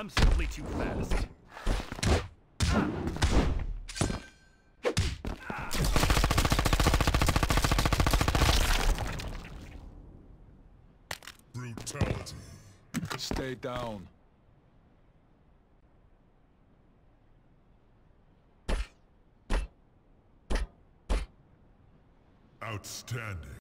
I'm simply too fast. Brutality. Stay down. Outstanding.